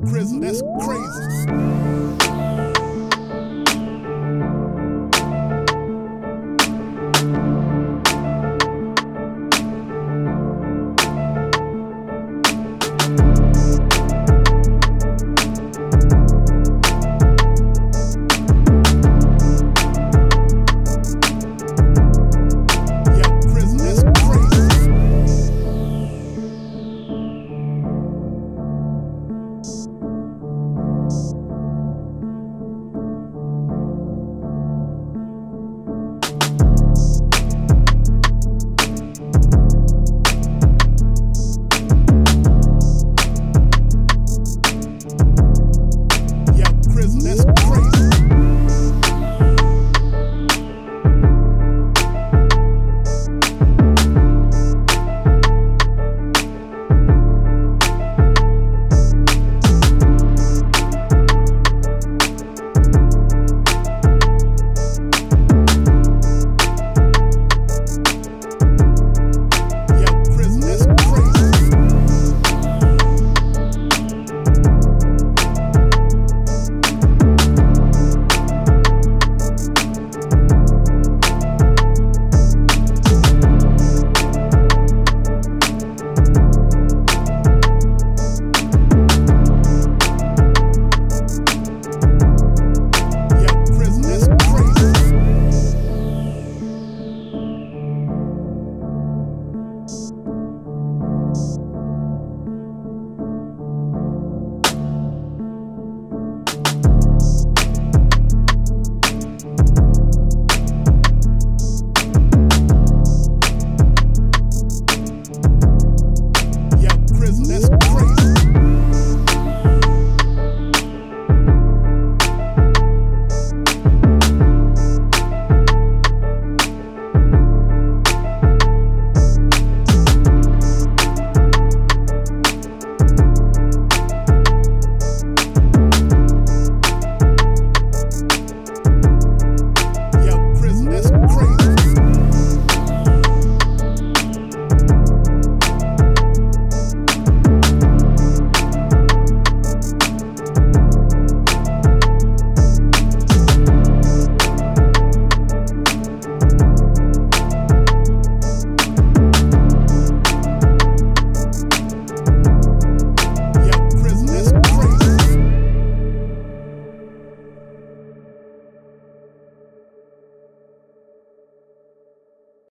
grizzle. That's crazy.